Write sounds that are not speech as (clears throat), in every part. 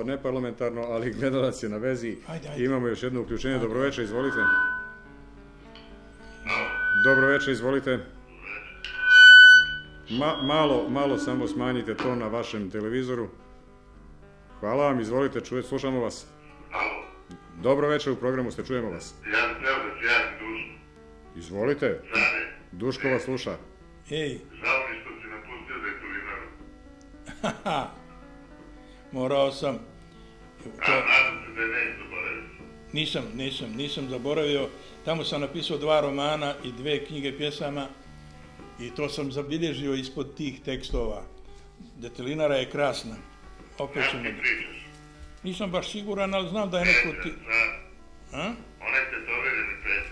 malo neparlamentarno, ali gledalac je na vezi. Ajde, ajde. Imamo još jedno uključenje. Dobro večer, izvolite. Dobro večer, izvolite. Ma- malo, malo samo smanjite to na vašem televizoru. Hvala vam, izvolite, čuje, slušamo vas. Dobro večer, u programu ste, čujemo vas. ja da dušu. Izvolite, Zane, Duško vas sluša. Ej, žao mi što si napustio dekolinaru. (laughs) morao sam. A To, je zaboraviti. nisam, nisam, nisam zaboravio. Tamo sam napisao dva romana i dve knjige pjesama i to sam zabilježio ispod tih tekstova. Detelinara je krasna. Opet ćemo... Nisam baš siguran, ali znam da je neko ti... A? tetovirani peć,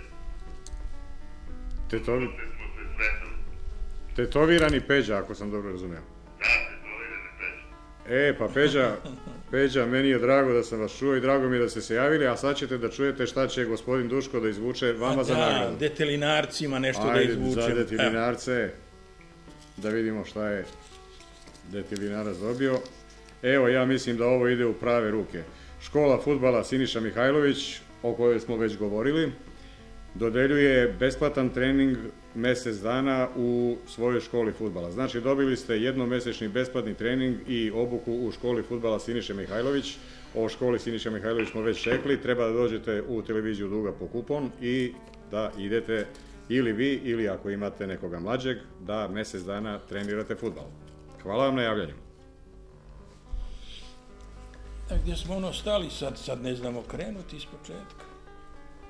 Tetovi, tetovirani Peđa, ako sam dobro razumio. Da, tetovirani peć. E, pa Peđa, (laughs) Peđa, meni je drago da sam vas čuo i drago mi je da ste se javili, a sad ćete da čujete šta će gospodin Duško da izvuče vama za da, nagradu. detelinarcima nešto da Ajde, izvučem. za Evo. detilinarce, da vidimo šta je detilinarac dobio. Evo, ja mislim da ovo ide u prave ruke. Škola futbala Siniša Mihajlović, o kojoj smo već govorili, dodeljuje besplatan trening mjesec dana u svojoj školi futbala. Znači, dobili ste jednomjesečni besplatni trening i obuku u školi futbala Siniše Mihajlović. O školi Siniša Mihajlović smo već rekli, treba da dođete u televiziju Duga po kupon i da idete ili vi ili ako imate nekoga mlađeg da mjesec dana trenirate futbal. Hvala vam na javljanju. A gdje smo ono stali sad, sad ne znamo krenuti iz početka.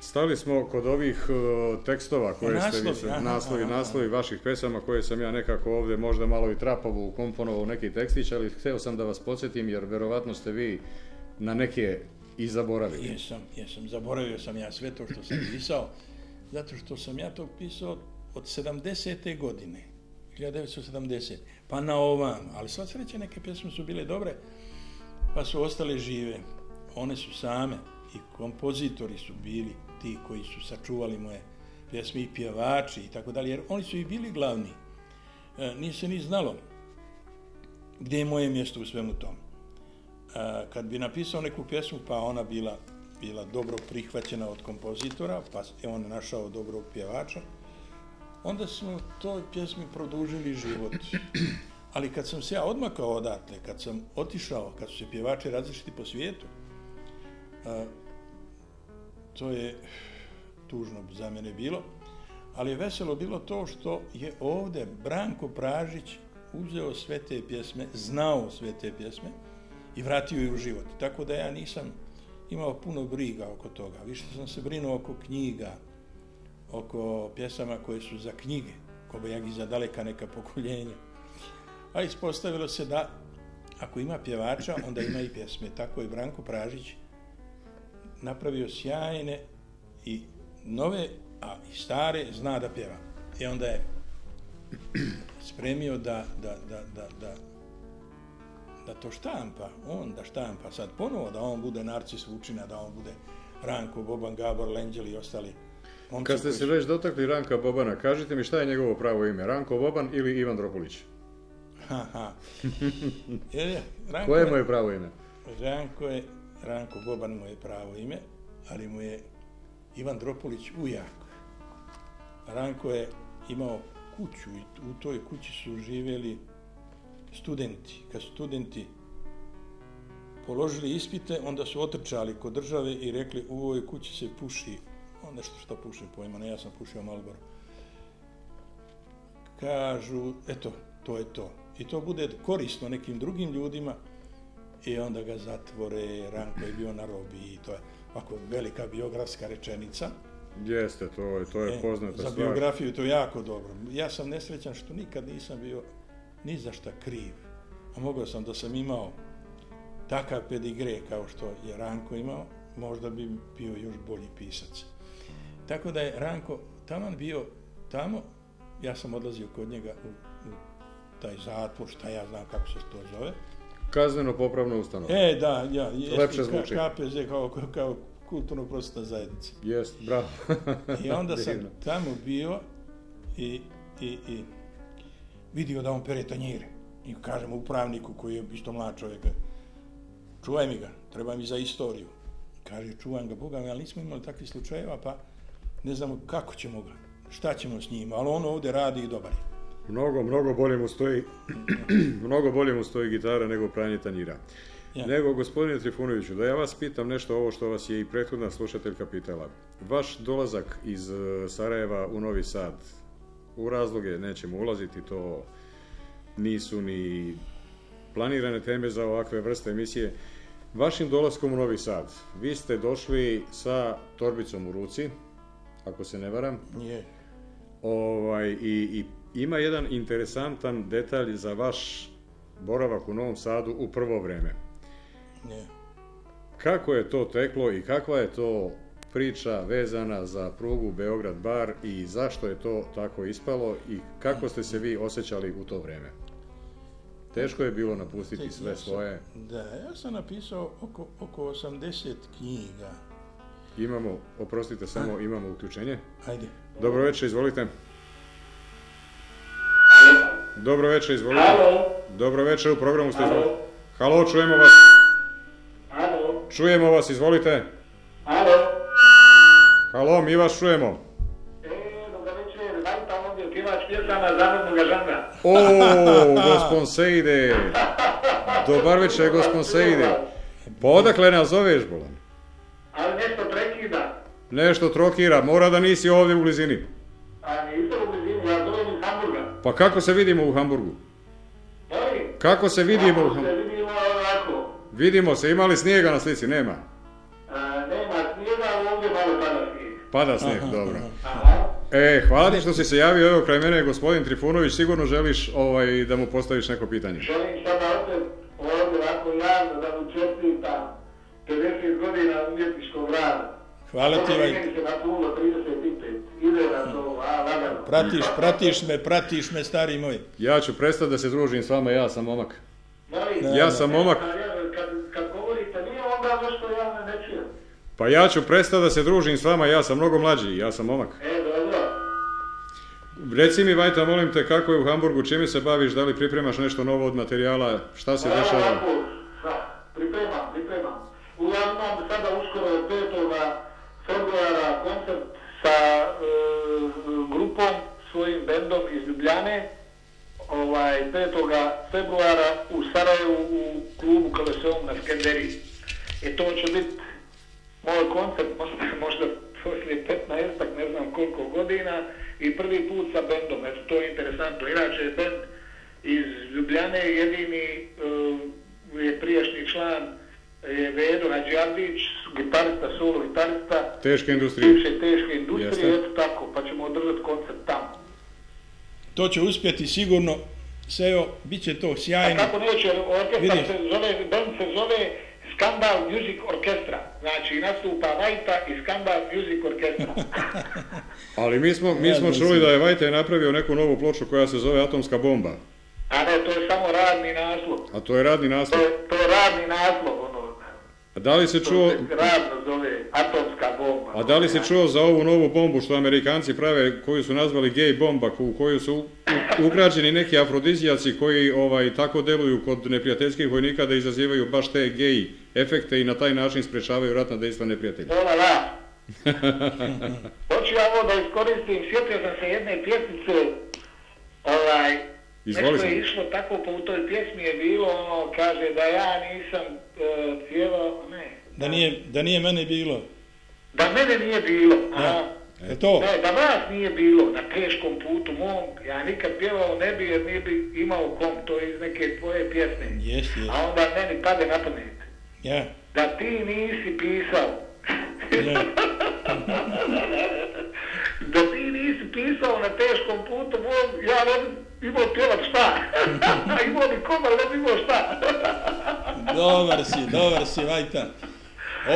Stali smo kod ovih uh, tekstova koje ste vi, Naslovi, aha, naslovi, aha, naslovi vaših pesama koje sam ja nekako ovdje možda malo i trapovo ukomponovao neki tekstić, ali htio sam da vas podsjetim jer verovatno ste vi na neke i zaboravili. Jesam, jesam, zaboravio sam ja sve to što sam pisao, zato što sam ja to pisao od 70. godine, 1970. Pa na ovam, ali sva sreća neke pjesme su bile dobre, pa su ostale žive. One su same i kompozitori su bili ti koji su sačuvali moje pjesme i pjevači i tako dalje, jer oni su i bili glavni. E, nije se ni znalo gdje je moje mjesto u svemu tom. E, kad bi napisao neku pjesmu pa ona bila, bila dobro prihvaćena od kompozitora, pa je on našao dobrog pjevača, onda smo toj pjesmi produžili život. Ali kad sam se ja odmakao odatle, kad sam otišao, kad su se pjevači različiti po svijetu, a, to je tužno za mene bilo, ali je veselo bilo to što je ovdje Branko Pražić uzeo sve te pjesme, znao sve te pjesme i vratio je u život. Tako da ja nisam imao puno briga oko toga. Više sam se brinuo oko knjiga, oko pjesama koje su za knjige, kobajagi za daleka neka pokoljenja. A ispostavilo se da ako ima pjevača, onda ima i pjesme. Tako je Branko Pražić napravio sjajne i nove, a i stare, zna da pjeva. I onda je spremio da, da, da, da, da, da to štampa, on da štampa sad ponovo, da on bude Narcis Vučina, da on bude Ranko, Boban, Gabor, Lenđel i ostali Kad ste se već dotakli Ranka Bobana, kažite mi šta je njegovo pravo ime, Ranko Boban ili Ivan Dropulić? Ha, ha. (laughs) Jer je, Ranko Koje je- mu je pravo ime? Ranko je, Ranko Boban mu je pravo ime, ali mu je Ivan Dropulić ujak. Ranko je imao kuću i u toj kući su živjeli studenti. Kad studenti položili ispite, onda su otrčali kod države i rekli u ovoj kući se puši, o, nešto što puši pojma, ne, ja sam pušio Malboro. Kažu, eto, to je to. I to bude korisno nekim drugim ljudima i onda ga zatvore, Ranko je bio na robi i to je ovako velika biografska rečenica. Jeste, to je, to je E, poznata Za stvar. biografiju to je jako dobro. Ja sam nesrećan što nikad nisam bio ni za šta kriv. A mogao sam da sam imao takav pedigre kao što je Ranko imao, možda bi bio još bolji pisac. Tako da je Ranko taman bio tamo, ja sam odlazio kod njega u, u taj zatvor, šta ja znam kako se to zove. Kazneno popravna ustanova. E, da, ja, Lepše zvuči. KPZ kao, kao, kao kulturno prosvetna zajednica. Jest, bravo. I onda sam tamo bio i, i, i vidio da on pere tanjire. I kažem upravniku koji je isto mlad čovjek, čuvaj mi ga, treba mi za istoriju. Kaže, čuvam ga, Boga mi, ali nismo imali takvih slučajeva, pa ne znamo kako ćemo ga, šta ćemo s njim, ali on ovdje radi i dobar je. Mnogo, mnogo bolje mu stoji, (clears throat) mnogo bolje mu stoji gitara nego pranje tanjira. Ja. Nego, gospodine Trifunoviću, da ja vas pitam nešto ovo što vas je i prethodna slušateljka pitala. Vaš dolazak iz e, Sarajeva u Novi Sad, u razloge nećemo ulaziti, to nisu ni planirane teme za ovakve vrste emisije. Vašim dolaskom u Novi Sad, vi ste došli sa torbicom u ruci, ako se ne varam, Je, Ovaj, i, I ima jedan interesantan detalj za vaš boravak u Novom Sadu u prvo vreme. je. Kako je to teklo i kakva je to priča vezana za prugu Beograd-Bar i zašto je to tako ispalo i kako ste se vi osjećali u to vreme? Teško je bilo napustiti sve Ja sam- svoje. Da, ja sam napisao oko, oko 80 knjiga. Imamo, oprostite, samo imamo uključenje. Ajde. Dobro večer, izvolite. Dobro večer, izvolite. Halo, Dobro večer, u programu ste izvolite. Halo, čujemo vas. halo, Čujemo vas, izvolite. halo. Halo, mi vas čujemo. E, dobro večer, Vajta ovdje pjevač pjesama. O, gospon Sejde. Dobar večer, gospon Sejde. Pa odakle nas zoveš, Bolan? Ali nešto prekida. Nešto trokira, mora da nisi ovdje u blizini. A nisam Pa kako se vidimo u Hamburgu? Kako se vidimo u Hamburgu? se vidimo ovako. Vidimo se, ima li snijega na slici? Nema. A, nema snijega, ovdje malo pada snijeg. Pada snijeg, dobro. Aha. E, hvala ti što si se javio, evo kraj mene je gospodin Trifunović, sigurno želiš ovaj, da mu postaviš neko pitanje. Želim sada opet ovdje ovako javno da mu čestitam 50 godina umjetničkog rada. Hvala ti, Ovo Vajta. meni se napunilo 35. Ide na to, a lagano. Pratiš, pratiš me, pratiš me, stari moj. Ja ću prestati da se družim s vama, ja sam momak. Ja sam momak. Pa ja ću prestati da se družim s vama, ja sam mnogo mlađi, ja sam momak. E, dobro. Reci mi, Vajta, molim te, kako je u Hamburgu, čime se baviš, da li pripremaš nešto novo od materijala, šta se Evo dešava? ovako, sa, pripremam, pripremam. Uglavnom, sada uskoro 5. februara koncert sa e, grupom, svojim bendom iz Ljubljane. Ovaj, 5. februara u Sarajevu u klubu Kaleseum na Skenderiji. I to će biti moj koncert, možda, možda poslije 15 ne znam koliko godina i prvi put sa bendom, eto to je interesantno. Inače je bend iz Ljubljane jedini uh, je prijašnji član je Vedo Hadžijavdić, gitarista, solo gitarista, Teške industrije. bivše teške industrije, eto tako, pa ćemo održati koncert tamo. To će uspjeti sigurno. Seo, bit će to A sjajno. kako neće, orkestar Vidiš. se zove, band se zove Skandal Music Orkestra. Znači, nastupa Vajta i Skandal Music Orkestra. (laughs) Ali mi smo, mi smo čuli da je Vajta napravio neku novu ploču koja se zove Atomska bomba. A ne, to je samo radni naslov. A to je radni To naslov. je, to je radni naslov, A da li se čuo, zove atomska bomba. a da li se čuo za ovu novu bombu što Amerikanci prave, koju su nazvali gay bomba, u koju su ugrađeni neki afrodizijaci koji ovaj tako deluju kod neprijateljskih vojnika da izazivaju baš te gay efekte i na taj način sprečavaju ratna dejstva neprijatelja. Ola la. (laughs) Hoću ja ovo da iskoristim, sjetio sam se jedne pjesmice, ovaj, Izvoli nešto je išlo tako, pa u toj pjesmi je bilo, ono, kaže da ja nisam uh, pjevao, ne. Da nije, da nije mene bilo. Da mene nije bilo, aha. Je to? Ne, da vas nije bilo na teškom putu mom, ja nikad pjevao ne bi jer nije bi imao kom, to je iz neke tvoje pjesme. Jest, jest. A onda meni pade na pamet, Ja. da ti nisi pisao. Ja. (laughs) da ti nisi pisao na teškom putu ja ne bi imao pjevat šta. (laughs) imao bi koma, ne bi imao šta. (laughs) Dobar si, dobar si, Vajta.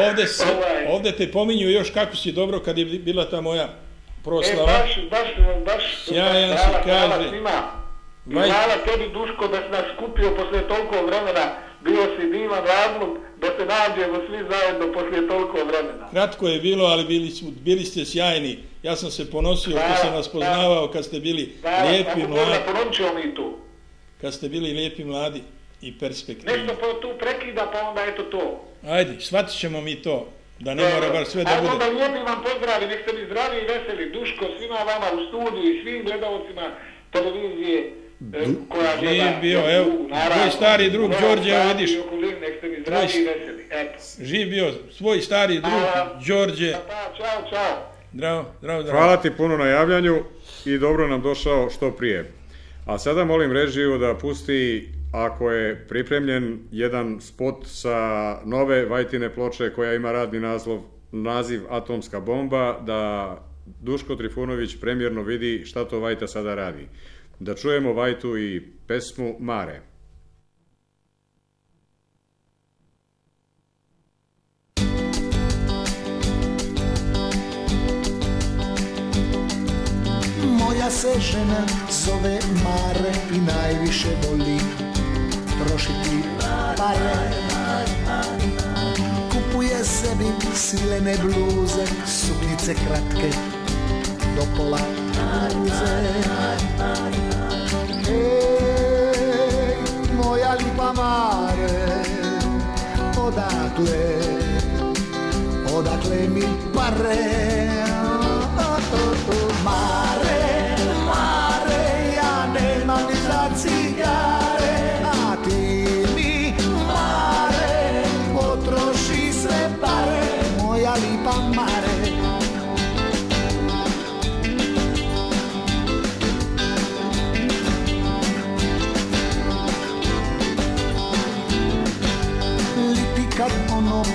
Ovdje, se, Ovaj. ovdje te pominju još kako si dobro kad je bila ta moja E, proslava. baš, baš, baš. Sjajan si, kaže. hvala tebi, Duško, da si nas skupio poslije toliko vremena. Bio si divan razlog da se nađemo svi zajedno poslije toliko vremena. Kratko je bilo, ali bili, bili ste sjajni. Ja sam se ponosio Hvala, što sam vas poznavao kad ste bili Hvala, lijepi mladi. Ćemo mi tu. Kad ste bili lijepi mladi. i perspektivno. Nešto po tu prekida, pa onda eto to. Ajde, shvatit ćemo mi to, da ne mora bar sve da bude. onda lijepi vam pozdravi, nek ste mi zdravi i veseli. Duško, svima vama u studiju i svim gledalcima televizije koja živ gleda. bio, evo, tvoj stari drug Đorđe, evo vidiš. Tvoj-. Živ bio svoj stari drug. Đorđe. Pa, čao, čao. Zdravo, zdravo, zdravo. Hvala ti puno na javljanju i dobro nam došao što prije. A sada molim režiju da pusti, ako je pripremljen, jedan spot sa nove Vajtine ploče koja ima radni naslov, naziv Atomska bomba, da Duško Trifunović premjerno vidi šta to Vajta sada radi. Da čujemo Vajtu i pesmu Mare. Moja se žena zove Mare i najviše voli trošiti pare Kupuje sebi silene bluze, suknice kratke do pola bluze Ej, moja lipa Mare, odakle,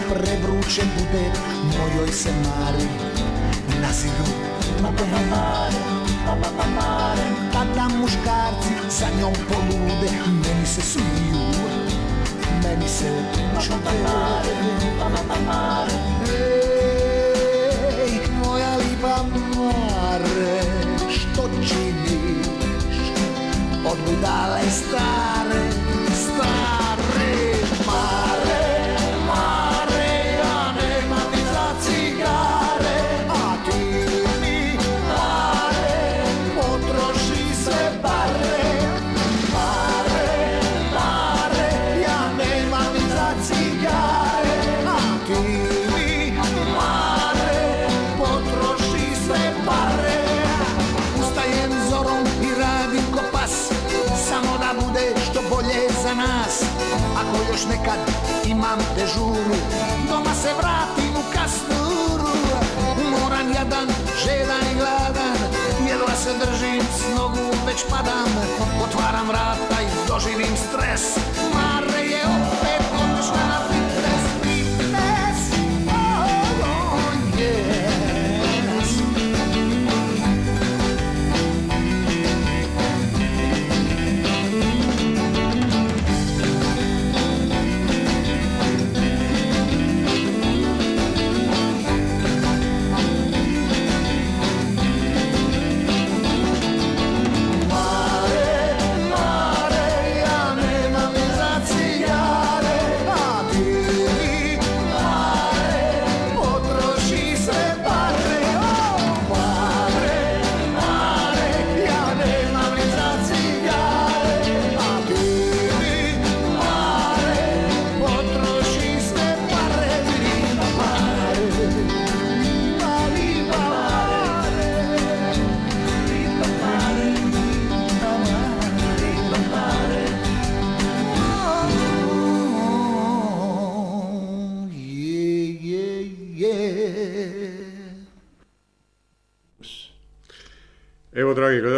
prevruće bude Mojoj se mari naziru Tada muškarci za njom polude Meni se smiju. Meni se čude. Ej, moja lipa mare Što činiš? Od budale Stare dežuru Doma se vratim u kasnuru Umoran, jadan, žedan i gladan Jedva se držim, s nogu već padam. Otvaram vrata i doživim stres. Mare je opet odšla na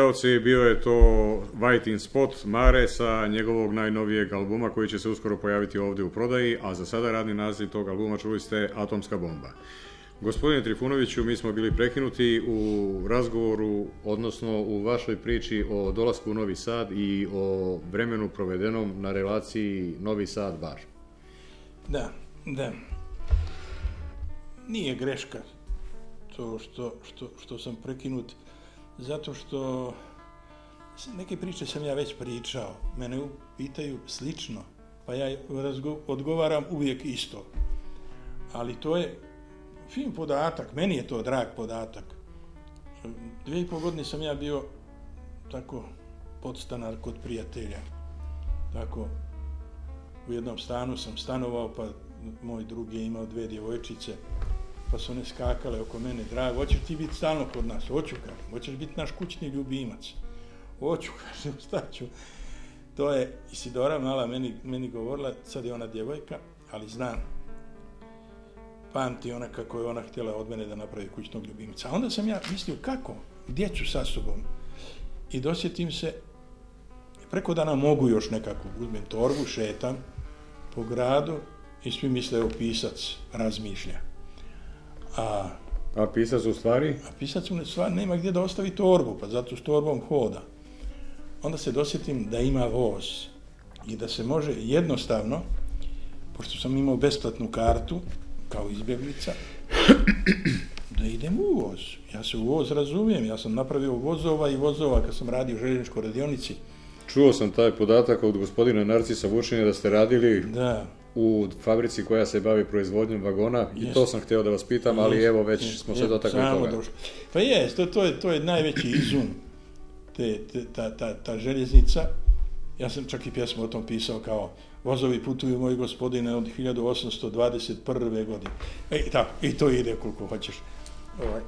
gledalci, bio je to White in Spot Mare sa njegovog najnovijeg albuma koji će se uskoro pojaviti ovdje u prodaji, a za sada radni naziv tog albuma čuli ste Atomska bomba. Gospodine Trifunoviću, mi smo bili prekinuti u razgovoru, odnosno u vašoj priči o dolasku u Novi Sad i o vremenu provedenom na relaciji Novi Sad-Bar. Da, da. Nije greška to što, što, što sam prekinut, zato što neke priče sam ja već pričao. Mene pitaju slično, pa ja odgovaram uvijek isto. Ali to je fin podatak, meni je to drag podatak. Dvije i pol godine sam ja bio tako podstanar kod prijatelja. Tako, u jednom stanu sam stanovao, pa moj drugi je imao dve djevojčice, pa su one skakale oko mene, drago, hoćeš ti biti stalno kod nas? Hoću, kažem, hoćeš biti naš kućni ljubimac? Hoću, kažem, (laughs) šta ću? To je Isidora mala meni, meni govorila, sad je ona djevojka, ali znam, pamti ona kako je ona htjela od mene da napravi kućnog ljubimca. A onda sam ja mislio kako, gdje ću sa sobom? I dosjetim se, preko dana mogu još nekako, uzmem torbu, šetam po gradu i svi misle o pisac razmišlja. A, A pisac u stvari? a pisac mu stvar nema gdje da ostavi torbu, pa zato s torbom hoda. Onda se dosjetim da ima voz i da se može jednostavno, pošto sam imao besplatnu kartu, kao izbjeglica, da idem u voz. Ja se u voz razumijem, ja sam napravio vozova i vozova kad sam radio u željezničkoj radionici. Čuo sam taj podatak od gospodina Narcisa Vučinja da ste radili Da, u fabrici koja se bavi proizvodnjom vagona i Jest. to sam htio da vas pitam, ali Jest, evo već jest, smo se dotakli toga. došli. Pa jest, to, to, je, to je najveći izum, te, te, ta, ta, ta željeznica. Ja sam čak i pjesmu o tom pisao kao Vozovi putuju, moji gospodine, od 1821. godine. E, tako, i to ide koliko hoćeš. Ovaj,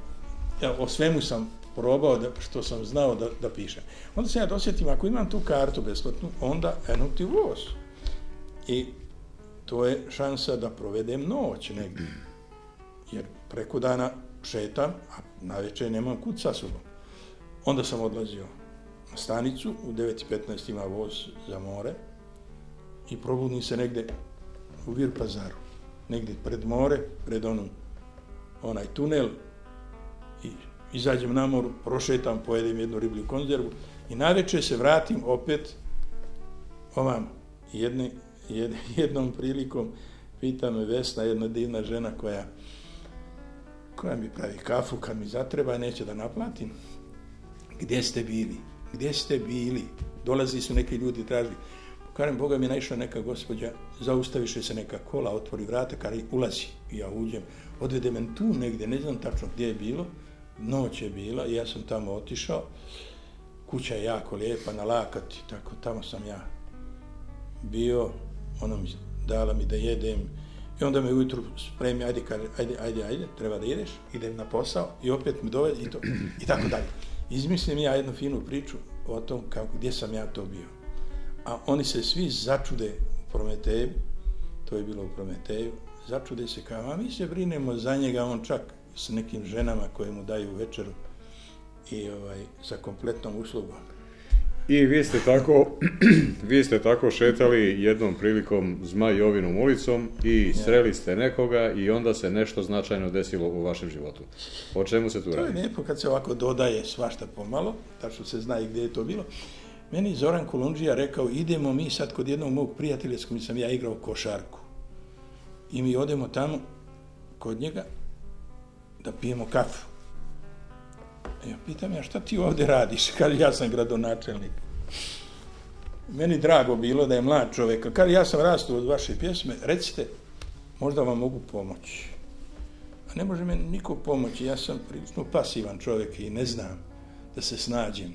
evo, o svemu sam probao da, što sam znao da, da pišem. Onda se ja dosjetim, ako imam tu kartu besplatnu, onda eno ti voz. I to je šansa da provedem noć negdje. Jer preko dana šetam, a navečer nemam kud sa sobom. Onda sam odlazio na stanicu, u 9.15 ima voz za more i probudim se negdje u Vir pazaru. Negdje pred more, pred onom, onaj tunel i izađem na moru, prošetam, pojedem jednu riblju konzervu i navečer se vratim opet ovam jedni, jed, jednom prilikom pita me Vesna, jedna divna žena koja koja mi pravi kafu kad mi zatreba neće da naplatim. Gdje ste bili? Gdje ste bili? Dolazi su neki ljudi tražili. Kažem, Boga mi je naišla neka gospođa, zaustaviše se neka kola, otvori vrata, kada ulazi. Ja uđem, odvede men tu negdje, ne znam tačno gdje je bilo, noć je bila ja sam tamo otišao. Kuća je jako lijepa, na lakati, tako, tamo sam ja bio, ona mi dala mi da jedem, i onda me ujutru spremi, ajde, ajde, ajde, ajde, treba da ideš, idem na posao i opet me dovede i, to, i tako dalje. Izmislim ja jednu finu priču o tom kako, gdje sam ja to bio. A oni se svi začude u Prometeju, to je bilo u Prometeju, začude se kao, a mi se brinemo za njega, on čak s nekim ženama koje mu daju večeru i ovaj, sa kompletnom uslugom. I vi ste tako, (clears throat) vi ste tako šetali jednom prilikom Zmajovinom ulicom i sreli ste nekoga i onda se nešto značajno desilo u vašem životu. O čemu se tu To je radi? lijepo kad se ovako dodaje svašta pomalo, tačno se zna i gdje je to bilo. Meni Zoran Kolundžija rekao, idemo mi sad kod jednog mog prijatelja s kojim sam ja igrao košarku. I mi odemo tamo kod njega da pijemo kafu. Ja pitam ja, šta ti ovdje radiš? (laughs) Kaže, ja sam gradonačelnik. Meni drago bilo da je mlad čovjek. Kaže, ja sam rastao od vaše pjesme, recite, možda vam mogu pomoći. A ne može me niko pomoći, ja sam prilično pasivan čovjek i ne znam da se snađem.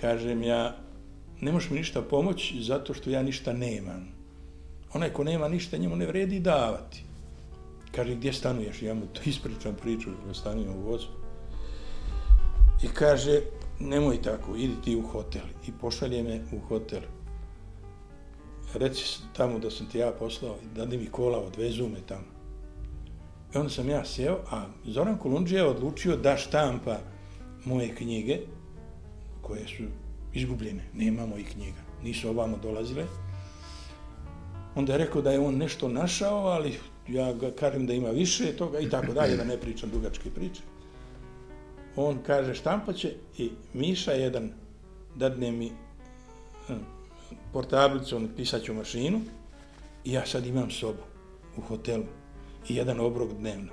Kažem ja, ne možeš mi ništa pomoći zato što ja ništa nemam. Onaj ko nema ništa, njemu ne vredi davati. Kaže, gdje stanuješ? Ja mu to (laughs) ispričam priču, da stanujem u vozu. I kaže, nemoj tako, idi ti u hotel. I pošalje me u hotel. Reci tamo da sam ti ja poslao, da mi kola, odvezu me tamo. I onda sam ja sjeo, a Zoran Kolundžija je odlučio da štampa moje knjige, koje su izgubljene, nema mojih knjiga, nisu ovamo dolazile. Onda je rekao da je on nešto našao, ali ja ga kažem da ima više toga i tako dalje, da ne pričam dugačke priče. On kaže štampa će i Miša jedan dadne mi hm, portablicu, on pisaću mašinu i ja sad imam sobu u hotelu i jedan obrok dnevno.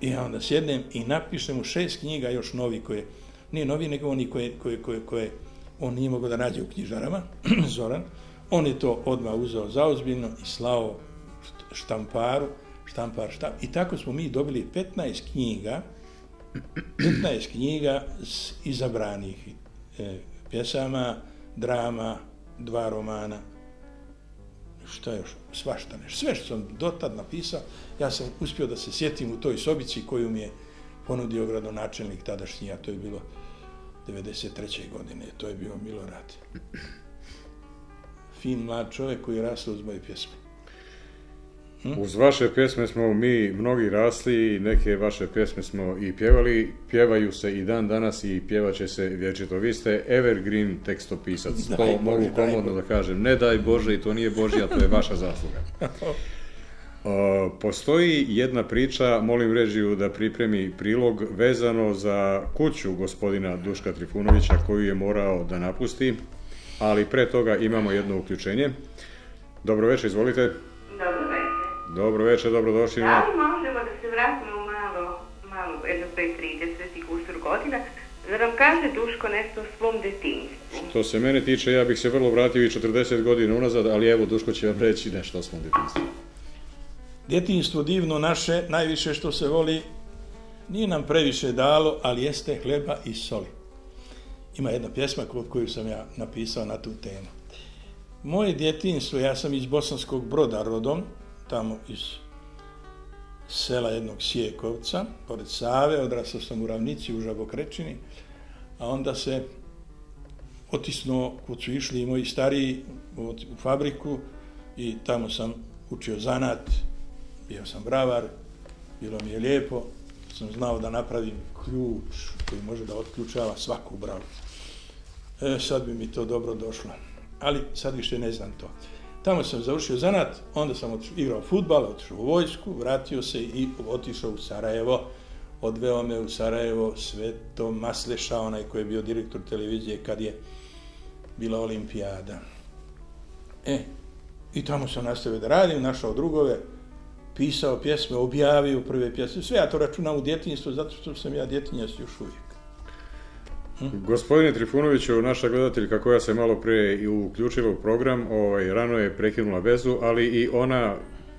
I ja onda sjednem i napišem mu šest knjiga još novi koje, nije novi nego oni koje, koje, koje, koje on nije mogao da nađe u knjižarama, (clears throat) Zoran. On je to odmah uzeo zaozbiljno i slao štamparu, štampar štamp. I tako smo mi dobili 15 knjiga, 15 knjiga s izabranih e, pjesama, drama, dva romana, šta još, svašta nešto. Sve što sam dotad napisao, ja sam uspio da se sjetim u toj sobici koju mi je ponudio gradonačelnik tadašnji, a to je bilo 93. godine, to je bio Milorad. Fin mlad čovjek koji je rastao uz moje pjesme. Uz vaše pjesme smo mi mnogi rasli, neke vaše pjesme smo i pjevali, pjevaju se i dan danas i pjevat će se vječito. Vi ste evergreen tekstopisac, Daj to Bože, mogu komodno da kažem. Ne daj Bože i to nije Božja, to je vaša zasluga. (laughs) Postoji jedna priča, molim režiju da pripremi prilog vezano za kuću gospodina Duška Trifunovića koju je morao da napusti, ali pre toga imamo jedno uključenje. Dobro večer, izvolite. Dobro večer. Dobro večer, dobrodošli. Da li možemo da se vratimo malo, malo, jedno 5-30 i kusur godina, da nam kaže Duško nešto o svom detinjstvu? Što se mene tiče, ja bih se vrlo vratio i 40 godina unazad, ali evo, Duško će vam reći nešto o svom djetinjstvu. Djetinjstvo divno naše, najviše što se voli, nije nam previše dalo, ali jeste hleba i soli. Ima jedna pjesma ko- koju sam ja napisao na tu temu. Moje djetinjstvo, ja sam iz Bosanskog broda rodom, tamo iz sela jednog Sijekovca, pored Save, odrastao sam u Ravnici, u Žabokrečini, a onda se otisnuo, kud su išli i moji stariji u fabriku i tamo sam učio zanat, bio sam bravar, bilo mi je lijepo, sam znao da napravim ključ koji može da otključava svaku bravu. E, sad bi mi to dobro došlo, ali sad više ne znam to. Tamo sam završio zanat, onda sam otišao, igrao futbal, otišao u vojsku, vratio se i otišao u Sarajevo. Odveo me u Sarajevo Sveto Masleša, onaj koji je bio direktor televizije kad je bila olimpijada. E, i tamo sam nastavio da radim, našao drugove, pisao pjesme, objavio prve pjesme. Sve ja to računam u djetinjstvu, zato što sam ja djetinjac još uvijek. Gospodine Trifunoviću, naša gledateljka koja se malo pre i uključila u program, ovaj, rano je prekinula vezu, ali i ona,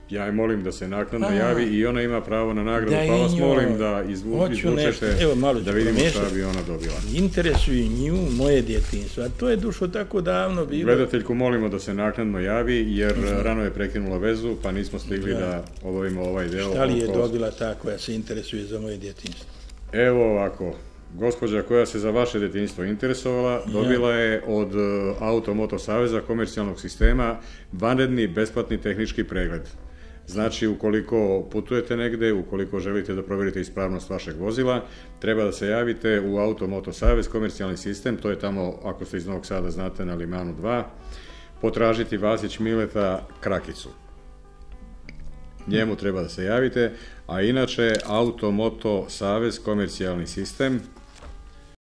ja je molim da se naknadno A. javi i ona ima pravo na nagradu, Da pa vas molim da izvu, izvučete, evo, malo da vidimo šta bi ona dobila. Interesuju nju moje djetinjstvo, a to je dušo tako davno bilo. Gledateljku molimo da se naknadno javi, jer rano je prekinula vezu, pa nismo stigli Da. da obavimo ovaj deo. Šta li je dobila ta koja se interesuje za moje djetinjstvo? Evo ovako, gospođa koja se za vaše djetinjstvo interesovala, dobila je od e, Auto Moto Saveza komercijalnog sistema vanredni besplatni tehnički pregled. Znači, ukoliko putujete negde, ukoliko želite da provjerite ispravnost vašeg vozila, treba da se javite u Auto Moto Savez komercijalni sistem, to je tamo, ako ste iz Novog Sada, znate, na Limanu 2, potražiti Vasić Mileta Krakicu. Njemu treba da se javite, a inače Automoto Savez komercijalni sistem